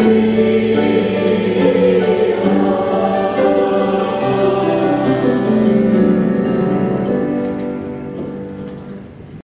Música